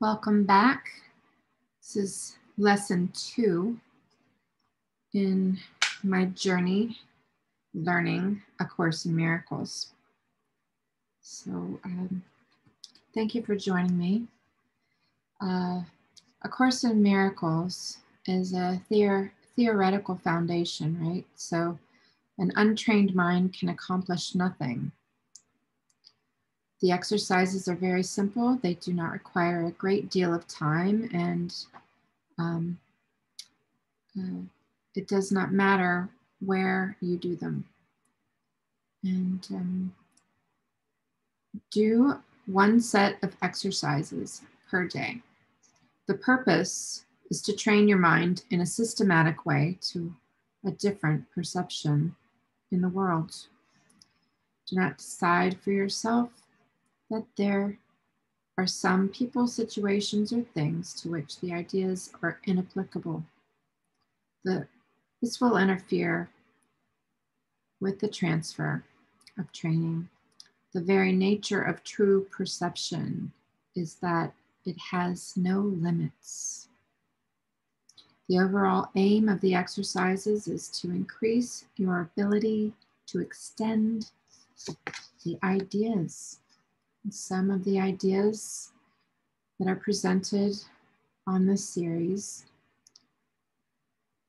Welcome back. This is lesson two in my journey learning A Course in Miracles. So, um, thank you for joining me. Uh, a Course in Miracles is a theor- theoretical foundation, right? So, an untrained mind can accomplish nothing the exercises are very simple. They do not require a great deal of time and um, uh, it does not matter where you do them. And um, do one set of exercises per day. The purpose is to train your mind in a systematic way to a different perception in the world. Do not decide for yourself that there are some people, situations, or things to which the ideas are inapplicable. The, this will interfere with the transfer of training. The very nature of true perception is that it has no limits. The overall aim of the exercises is to increase your ability to extend the ideas some of the ideas that are presented on this series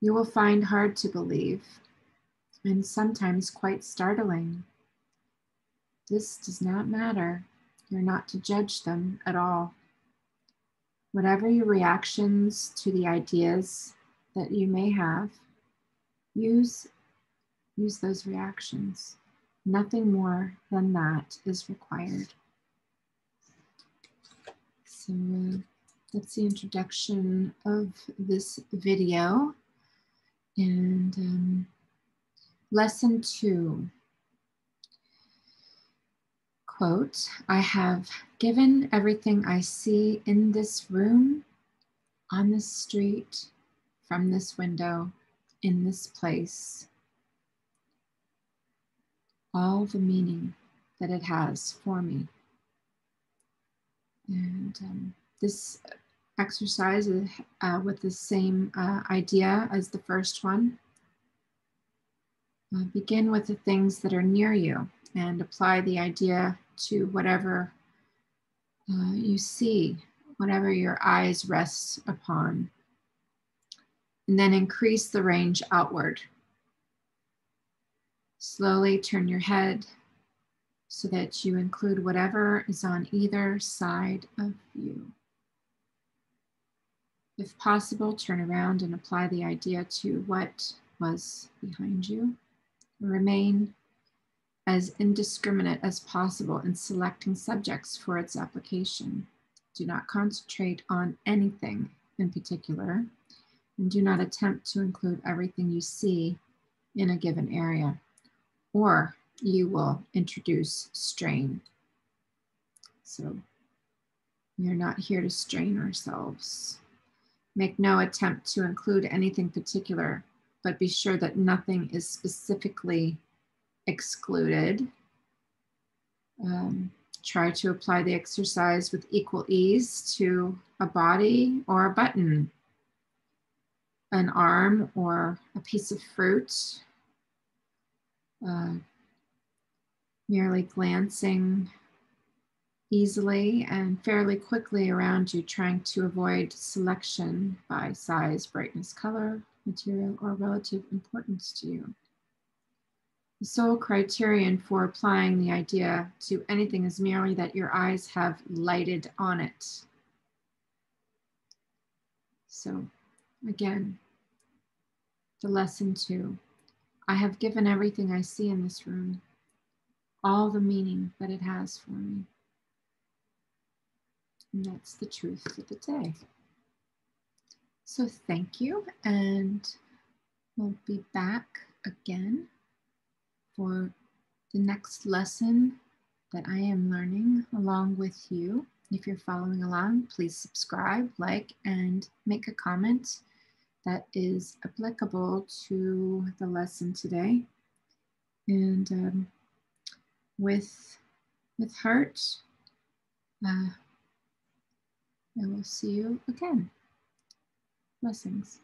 you will find hard to believe and sometimes quite startling. This does not matter. You're not to judge them at all. Whatever your reactions to the ideas that you may have, use, use those reactions. Nothing more than that is required. So that's the introduction of this video. And um, lesson two, quote, I have given everything I see in this room, on this street, from this window, in this place, all the meaning that it has for me. And um, this exercise is uh, with the same uh, idea as the first one. Uh, begin with the things that are near you and apply the idea to whatever uh, you see, whatever your eyes rest upon. And then increase the range outward. Slowly turn your head so that you include whatever is on either side of you. If possible, turn around and apply the idea to what was behind you. Remain as indiscriminate as possible in selecting subjects for its application. Do not concentrate on anything in particular, and do not attempt to include everything you see in a given area or you will introduce strain. So we are not here to strain ourselves. Make no attempt to include anything particular, but be sure that nothing is specifically excluded. Um, try to apply the exercise with equal ease to a body or a button, an arm or a piece of fruit, uh, merely glancing easily and fairly quickly around you, trying to avoid selection by size, brightness, color, material, or relative importance to you. The sole criterion for applying the idea to anything is merely that your eyes have lighted on it. So, again, the lesson two I have given everything I see in this room all the meaning that it has for me. And that's the truth for the day. So thank you, and we'll be back again for the next lesson that I am learning along with you. If you're following along, please subscribe, like, and make a comment that is applicable to the lesson today. And um, with with heart. Uh, I will see you again. Blessings.